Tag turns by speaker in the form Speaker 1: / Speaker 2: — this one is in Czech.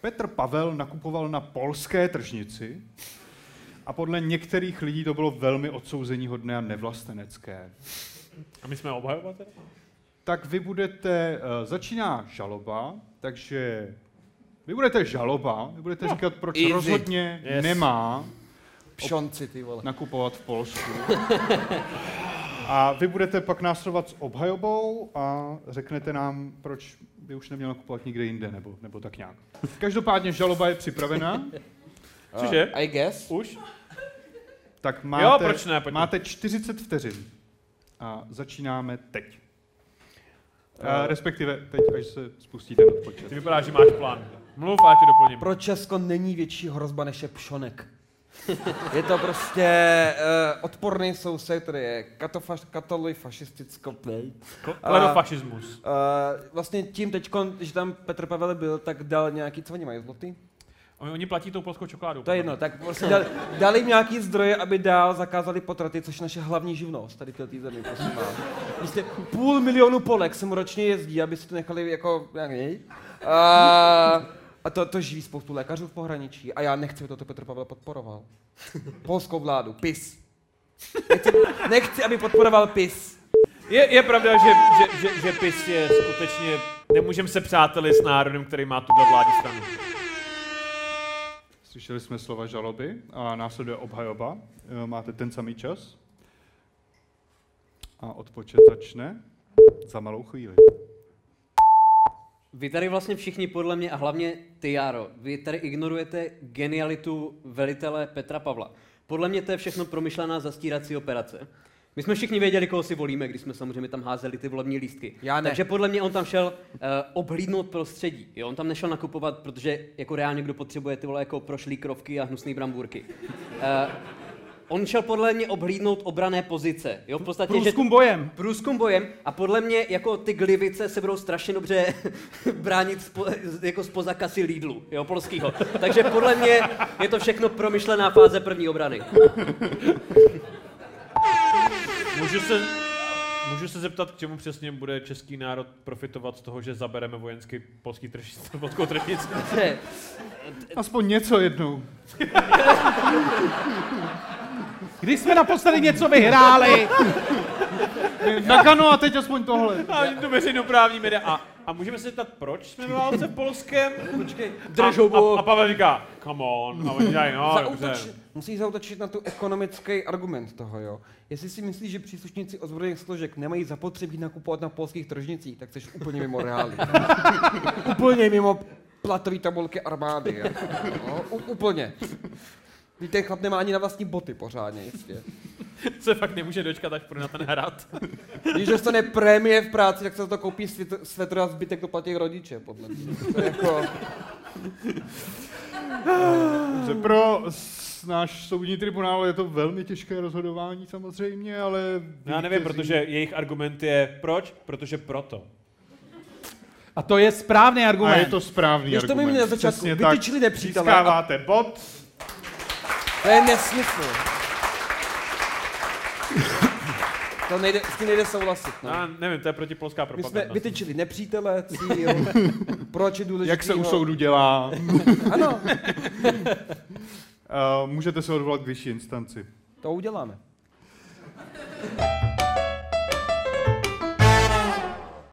Speaker 1: Petr Pavel nakupoval na polské tržnici a podle některých lidí to bylo velmi odsouzeníhodné a nevlastenecké.
Speaker 2: A my jsme obhajovat teda?
Speaker 1: Tak vy budete, uh, začíná žaloba, takže vy budete žaloba, vy budete
Speaker 2: No,
Speaker 1: říkat, proč
Speaker 3: easy.
Speaker 1: rozhodně
Speaker 2: Yes.
Speaker 1: nemá
Speaker 3: Pšonci, ty vole.
Speaker 1: nakupovat v Polsku. A vy budete pak následovat s obhajobou a řeknete nám, proč by už neměl nakupovat nikde jinde, nebo, nebo tak nějak. Každopádně žaloba je připravená,
Speaker 2: Cože?
Speaker 3: Uh, I guess.
Speaker 2: Už?
Speaker 1: tak máte,
Speaker 2: Jo, proč ne, pojďme.
Speaker 1: máte 40 vteřin. A začínáme teď.
Speaker 2: Eh.
Speaker 1: A respektive teď, až se spustí ten odpočet.
Speaker 2: Ty vypadá, že máš plán. Mluv a já ti doplním.
Speaker 3: Pro Česko není větší hrozba než je pšonek. Je to prostě uh, odporný soused, který je katofaš, katoli, fašisticko,
Speaker 2: Kledofašismus.
Speaker 3: Uh, vlastně tím teď, že tam Petr Pavel byl, tak dal nějaký, co oni mají, zloty?
Speaker 2: Oni, oni platí tou polskou čokoládu.
Speaker 3: To je jedno, tak prostě dali, dali jim nějaký zdroje, aby dál zakázali potraty, což je naše hlavní živnost tady v této zemi, prosím vás. Prostě půl milionu Polek sem ročně jezdí, aby si to nechali jako nějaký. A, a to, to živí spoustu lékařů v pohraničí a já nechci, aby toto Petr Pavel podporoval. Polskou vládu, PIS. Nechci, nechci aby podporoval PIS.
Speaker 2: Je, je pravda, že, že, že, že PIS je skutečně... Nemůžeme se přáteli s národem, který má tuhle vládní stranu.
Speaker 1: Slyšeli jsme slova žaloby a následuje obhajoba. Eh, Máte ten samý čas. A odpočet začne za malou chvíli.
Speaker 4: Vy tady vlastně všichni podle mě, a hlavně ty Jaro, vy tady ignorujete genialitu velitele Petra Pavla. Podle mě to je všechno promyšlená zastírací operace. My jsme všichni věděli, koho si volíme, když jsme samozřejmě tam házeli ty volební lístky.
Speaker 3: Já ne.
Speaker 4: Takže podle mě on tam šel uh, obhlídnout prostředí. Jo? On tam nešel nakupovat, protože jako reálně kdo potřebuje ty vole jako prošlý krovky a hnusný brambůrky. Uh, on šel podle mě obhlídnout obrané pozice. Jo? V podstatě, že
Speaker 5: Průzkum bojem.
Speaker 4: průzkum bojem a podle mě jako ty glivice se budou strašně dobře bránit spo, jako spoza kasy Lidlu, jo, polskýho. Takže podle mě je to všechno promyšlená fáze první obrany.
Speaker 2: Můžu se, můžu se zeptat, k čemu přesně bude český národ profitovat z toho, že zabereme vojenský polský trž, polskou tržnici?
Speaker 4: Že
Speaker 1: Aspoň něco jednou.
Speaker 5: Když jsme naposledy něco vyhráli.
Speaker 1: Na kano a teď aspoň tohle.
Speaker 2: A oni to veřejnoprávní média. A, a můžeme se zeptat, proč jsme ve válce v Polském?
Speaker 4: Počkej,
Speaker 2: A, a, a Pavel říká, come on. A oni říkají, no,
Speaker 3: musíš zautočit na tu ekonomický argument toho, jo. Jestli si myslíš, že příslušníci ozbrojených složek nemají zapotřebí nakupovat na polských tržnicích, tak jsi úplně mimo reály. úplně mimo platový tabulky armády. jo. No, úplně. Víte, ten chlap nemá ani na vlastní boty pořádně, jistě.
Speaker 2: Se fakt nemůže dočkat, až půjde na ten hrad.
Speaker 3: Když dostane prémie v práci, tak se to koupí svět, svetr a zbytek to platí rodiče, podle mě. To je jako...
Speaker 1: Dobře, pro náš soudní tribunál je to velmi těžké rozhodování samozřejmě, ale...
Speaker 2: Já nevím, protože jejich argument je proč? Protože proto.
Speaker 5: A to je správný
Speaker 1: A
Speaker 5: argument.
Speaker 1: je to správný
Speaker 3: Když to
Speaker 1: argument.
Speaker 3: mi na začátku vytyčili nepřítele a-
Speaker 1: Získáváte bod.
Speaker 3: To je nesmysl. To nejde, s tím nejde souhlasit. No.
Speaker 2: Já nevím, to je protipolská
Speaker 3: My jsme
Speaker 2: propaganda.
Speaker 3: vytyčili nepřítele, cíl, proč je důležitý.
Speaker 1: Jak se u soudu dělá.
Speaker 3: Ano,
Speaker 1: Uh, můžete se odvolat k vyšší instanci.
Speaker 3: to uděláme.